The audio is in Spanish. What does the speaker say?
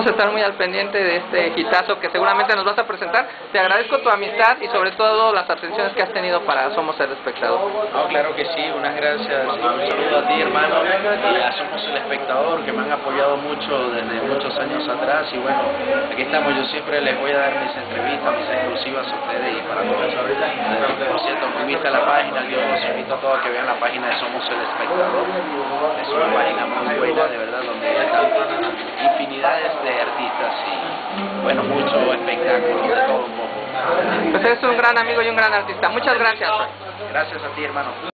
Vamos a estar muy al pendiente de este quitazo que seguramente nos vas a presentar. Te agradezco tu amistad y sobre todo las atenciones que has tenido para Somos el Espectador. No, claro que sí, unas gracias. Un saludo a ti hermano y a Somos el Espectador que me han apoyado mucho desde muchos años atrás. Y bueno, aquí estamos, yo siempre les voy a dar mis entrevistas, mis exclusivas a ustedes. Y para todos Por cierto, me invita a la página, yo los invito a todos a que vean la página de Somos el Espectador, es una página muy buena de verdad donde artistas y bueno, mucho espectáculo, de todo un poco. Pues eres un gran amigo y un gran artista. Muchas gracias. Gracias a ti, hermano.